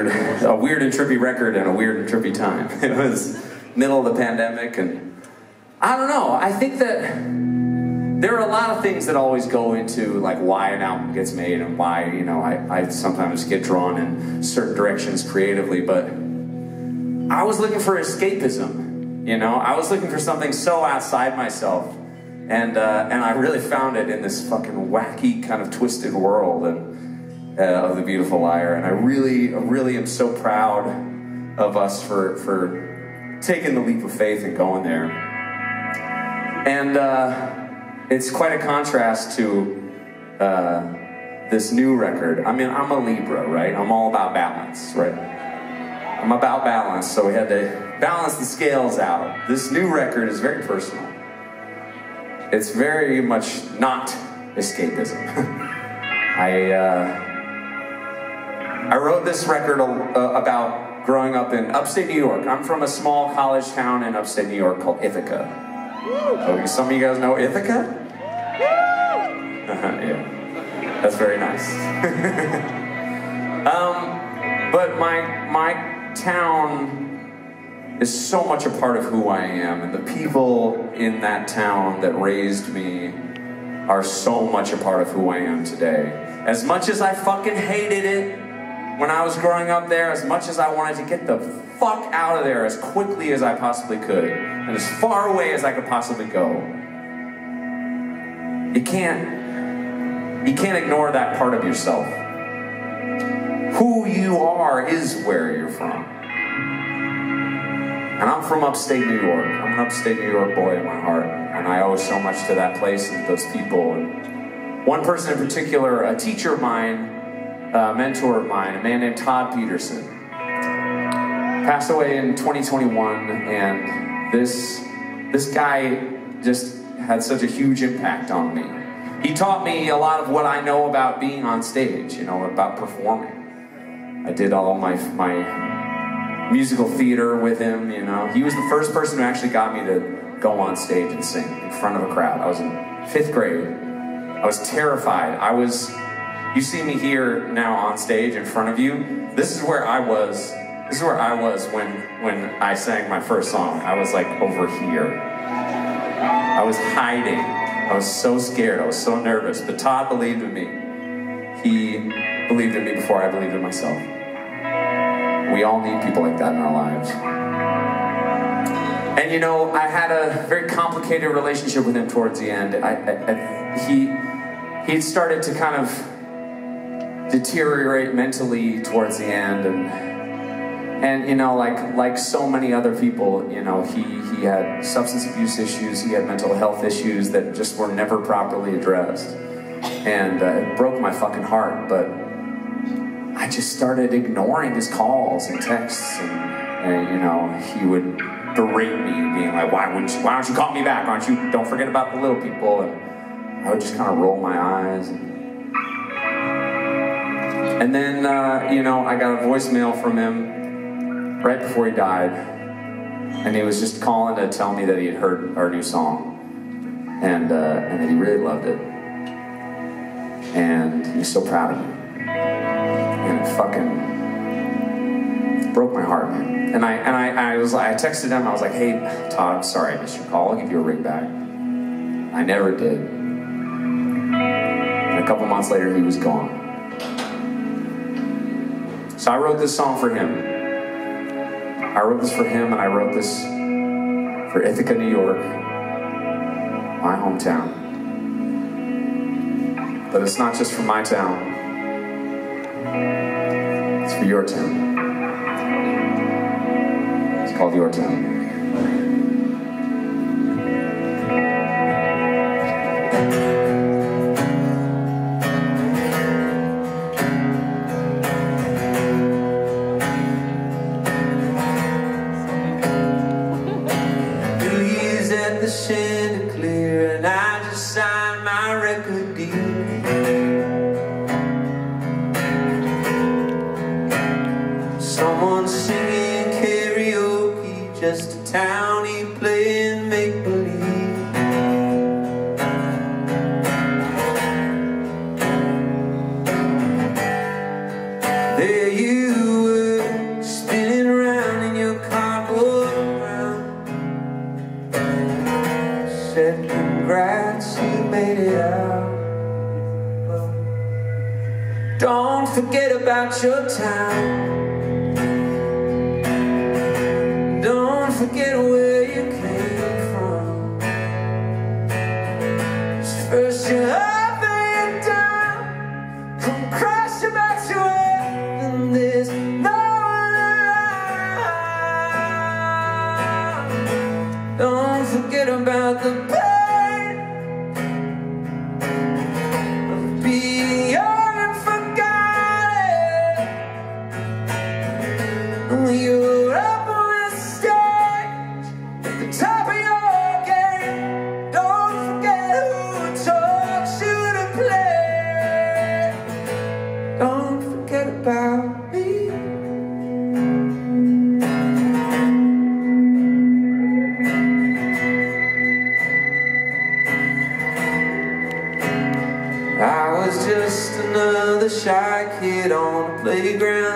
a weird and trippy record and a weird and trippy time. It was middle of the pandemic and I don't know. I think that there are a lot of things that always go into like why an album gets made and why, you know, I, I sometimes get drawn in certain directions creatively, but I was looking for escapism, you know? I was looking for something so outside myself. And, uh, and I really found it in this fucking wacky kind of twisted world. And, uh, of the beautiful liar. And i really really am so proud of us for for taking the leap of faith and going there. And uh, it's quite a contrast to uh, this new record. I mean i'm a libra right? I'm all about balance right? I'm about balance so we had to balance the scales out. This new record is very personal. It's very much not escapism. I uh, I wrote this record uh, about growing up in upstate New York. I'm from a small college town in upstate New York called Ithaca. Okay, some of you guys know Ithaca? yeah, that's very nice. um, but my my town is so much a part of who I am, and the people in that town that raised me are so much a part of who I am today. As much as I fucking hated it, when I was growing up there, as much as I wanted to get the fuck out of there as quickly as I possibly could, and as far away as I could possibly go, you can't, you can't ignore that part of yourself. Who you are is where you're from. And I'm from upstate New York. I'm an upstate New York boy in my heart, and I owe so much to that place and those people. And one person in particular, a teacher of mine, a mentor of mine, a man named Todd Peterson. Passed away in 2021, and this, this guy just had such a huge impact on me. He taught me a lot of what I know about being on stage, you know, about performing. I did all my, my musical theater with him, you know. He was the first person who actually got me to go on stage and sing in front of a crowd. I was in fifth grade. I was terrified. I was you see me here now on stage in front of you. This is where I was. This is where I was when when I sang my first song. I was like over here. I was hiding. I was so scared. I was so nervous. But Todd believed in me. He believed in me before I believed in myself. We all need people like that in our lives. And you know, I had a very complicated relationship with him towards the end. I, I, I, he he started to kind of deteriorate mentally towards the end and and you know like like so many other people you know he he had substance abuse issues he had mental health issues that just were never properly addressed. And uh, it broke my fucking heart but i just started ignoring his calls and texts and, and you know he would berate me being like why wouldn't you why don't you call me back? Aren't you don't forget about the little people? And i would just kind of roll my eyes and, and then, uh, you know, I got a voicemail from him right before he died. And he was just calling to tell me that he had heard our new song. And, uh, and that he really loved it. And he's so proud of me. And it fucking broke my heart, man. And I, and I, I was I texted him, I was like, hey, Todd, sorry I missed your call. I'll give you a ring back. I never did. And a couple months later, he was gone. So I wrote this song for him. I wrote this for him, and I wrote this for Ithaca, New York, my hometown. But it's not just for my town, it's for your town. It's called Your Town. said, congrats, you made it out. Don't forget about your time. Shy kid on the playground.